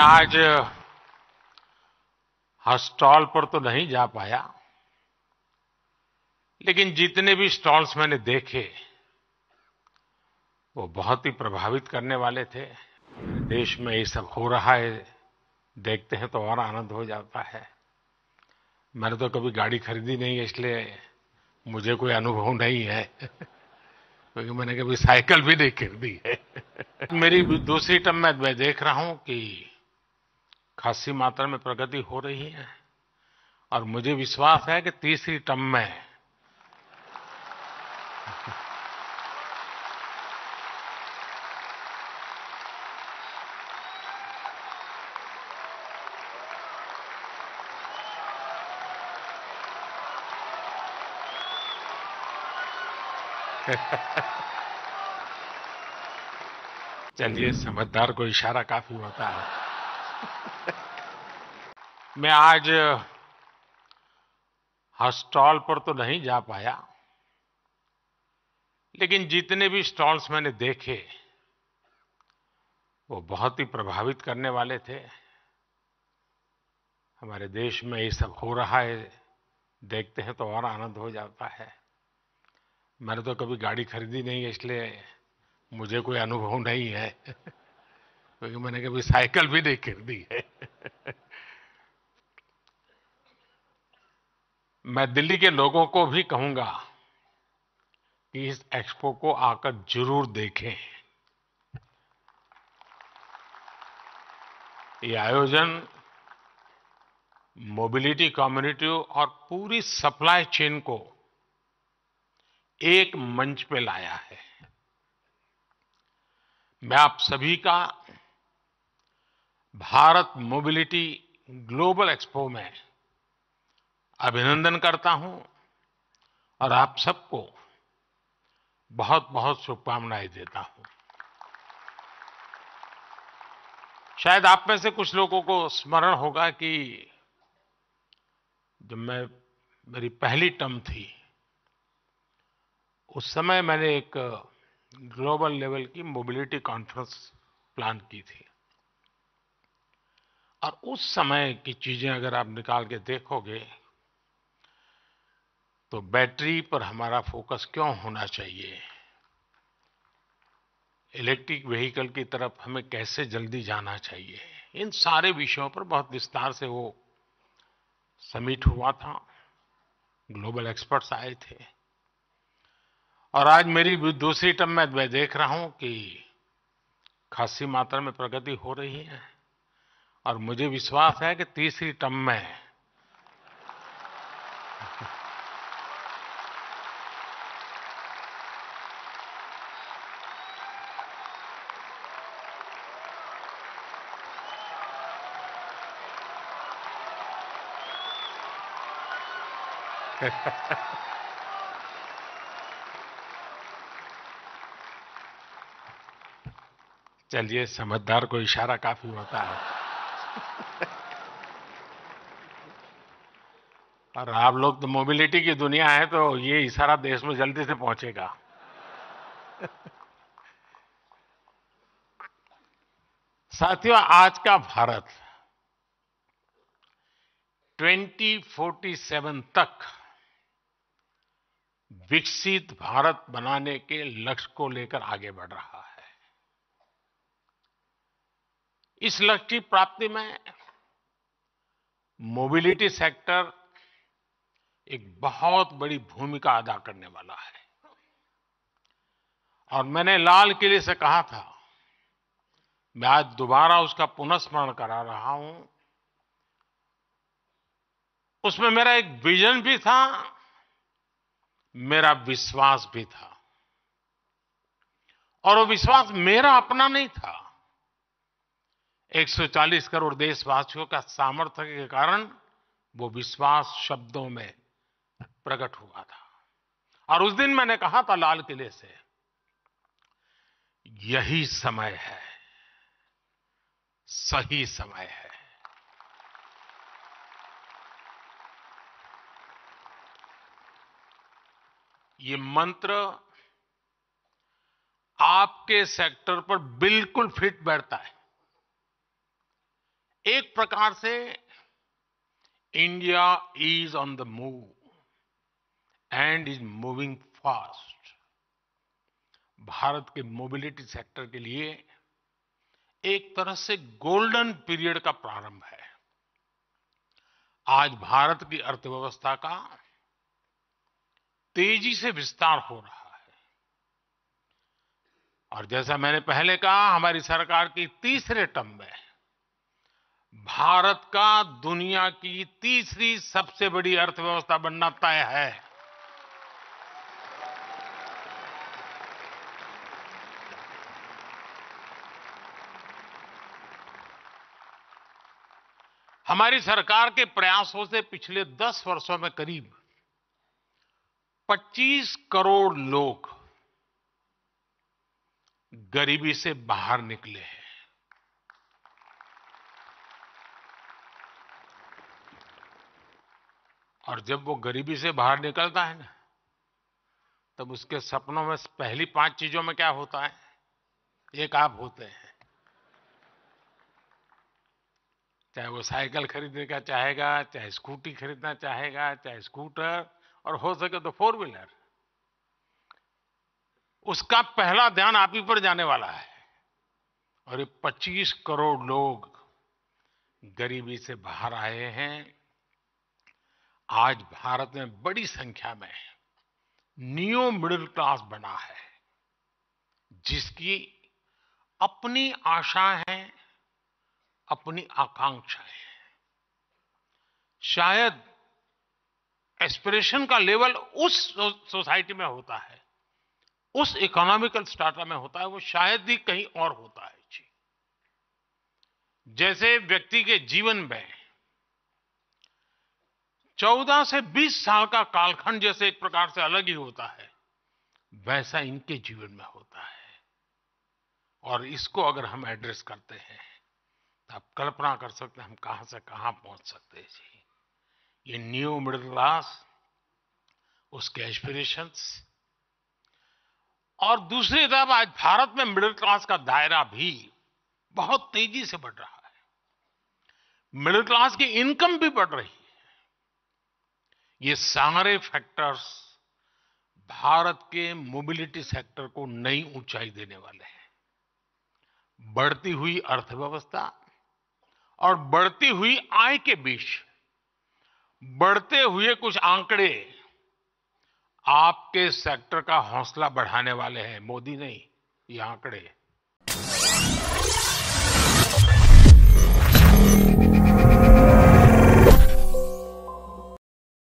आज हर स्टॉल पर तो नहीं जा पाया, लेकिन जितने भी स्टॉल्स मैंने देखे, वो बहुत ही प्रभावित करने वाले थे। देश में ये सब हो रहा है, देखते हैं तो और आनंद हो जाता है। मैंने तो कभी गाड़ी खरीदी नहीं है, इसलिए मुझे कोई अनुभव नहीं है, क्योंकि मैंने कभी साइकिल भी नहीं खरीदी है। मेरी दूसरी टर्म में मैं देख रहा हूँ कि खासी मात्रा में प्रगति हो रही है। और मुझे विश्वास है कि तीसरी टर्म में चलिए, समझदार को इशारा काफ़ी होता है। मैं आज, हर स्टॉल पर तो नहीं जा पाया, लेकिन जितने भी स्टॉल्स मैंने देखे, वो बहुत ही प्रभावित करने वाले थे। हमारे देश में ये सब हो रहा है, देखते हैं तो और आनंद हो जाता है। मैंने तो कभी गाड़ी खरीदी नहीं है इसलिए मुझे कोई अनुभव नहीं है। क्योंकि मैंने कभी साइकिल भी नहीं खरीदी है। मैं दिल्ली के लोगों को भी कहूँगा कि इस एक्सपो को आकर ज़रूर देखें। ये आयोजन मोबिलिटी कम्युनिटी और पूरी सप्लाई चेन को एक मंच पे लाया है। मैं आप सभी का भारत मोबिलिटी ग्लोबल एक्सपो में अभिनंदन करता हूँ और आप सबको बहुत बहुत शुभकामनाएँ देता हूँ। शायद आप में से कुछ लोगों को स्मरण होगा कि जब मैं मेरी पहली टर्म थी, उस समय मैंने एक ग्लोबल लेवल की मोबिलिटी कॉन्फ्रेंस प्लान की थी। और उस समय की चीज़ें अगर आप निकाल के देखोगे तो बैटरी पर हमारा फोकस क्यों होना चाहिए? इलेक्ट्रिक व्हीकल की तरफ़ हमें कैसे जल्दी जाना चाहिए? इन सारे विषयों पर बहुत विस्तार से वो समिट हुआ था। ग्लोबल एक्सपर्ट्स आए थे। और आज मेरी दूसरी टर्म में मैं देख रहा हूँ कि खासी मात्रा में प्रगति हो रही है। और मुझे विश्वास है कि तीसरी टर्म में चलिए समझदार को इशारा काफ़ी होता है। और आप लोग तो मोबिलिटी की दुनिया है तो ये इशारा देश में जल्दी से पहुंचेगा। साथियों, आज का भारत 2047 तक विकसित भारत बनाने के लक्ष्य को लेकर आगे बढ़ रहा है। इस लक्ष्य की प्राप्ति में मोबिलिटी सेक्टर एक बहुत बड़ी भूमिका अदा करने वाला है। और मैंने लाल किले से कहा था, मैं आज दोबारा उसका पुनस्मरण करा रहा हूँ। उसमें मेरा एक विजन भी था, मेरा विश्वास भी था। और वो विश्वास मेरा अपना नहीं था। 140 करोड़ देशवासियों का सामर्थ्य के कारण वो विश्वास शब्दों में प्रकट हुआ था। और उस दिन मैंने कहा था लाल किले से, यही समय है, सही समय है। ये मंत्र आपके सेक्टर पर बिल्कुल फिट बैठता है। एक प्रकार से India is on the move and is moving fast Bharat के मोबिलिटी सेक्टर के लिए एक तरह से गोल्डन पीरियड का प्रारंभ है। आज भारत की अर्थव्यवस्था का तेज़ी से विस्तार हो रहा है। और जैसा मैंने पहले कहा, हमारी सरकार की तीसरे टर्म में भारत का दुनिया की तीसरी सबसे बड़ी अर्थव्यवस्था बनना तय है। हमारी सरकार के प्रयासों से पिछले 10 वर्षों में करीब 25 करोड़ लोग गरीबी से बाहर निकले हैं। और जब वो गरीबी से बाहर निकलता है ना, तब उसके सपनों में पहली पाँच चीज़ों में क्या होता है? एक आप होते हैं। चाहे वो साइकिल खरीदने का चाहेगा, चाहे स्कूटी खरीदना चाहेगा, चाहे स्कूटर, और हो सके तो फोर व्हीलर। उसका पहला ध्यान आप ही पर जाने वाला है। और ये 25 करोड़ लोग गरीबी से बाहर आए हैं। आज भारत में बड़ी संख्या में न्यू मिडिल क्लास बना है, जिसकी अपनी आशाएँ अपनी आकांक्षाएँ शायद एस्पिरेशन का लेवल उस सोसाइटी में होता है, उस इकोनॉमिकल स्टार्टअप में होता है, वो शायद ही कहीं और होता है। जी। जैसे व्यक्ति के जीवन में 14 से 20 साल का कालखंड जैसे एक प्रकार से अलग ही होता है, वैसा इनके जीवन में होता है। और इसको अगर हम एड्रेस करते हैं तो आप कल्पना कर सकते हैं, हम कहाँ से कहाँ पहुँच सकते हैं जी। ये न्यू मिडिल क्लास उसके एस्पिरेशंस और दूसरी तरफ़ आज भारत में मिडिल क्लास का दायरा भी बहुत तेज़ी से बढ़ रहा है। मिडिल क्लास की इनकम भी बढ़ रही है। ये सारे फैक्टर्स भारत के मोबिलिटी सेक्टर को नई ऊंचाई देने वाले हैं। बढ़ती हुई अर्थव्यवस्था और बढ़ती हुई आय के बीच बढ़ते हुए कुछ आंकड़े आपके सेक्टर का हौसला बढ़ाने वाले हैं। मोदी नहीं, ये आंकड़े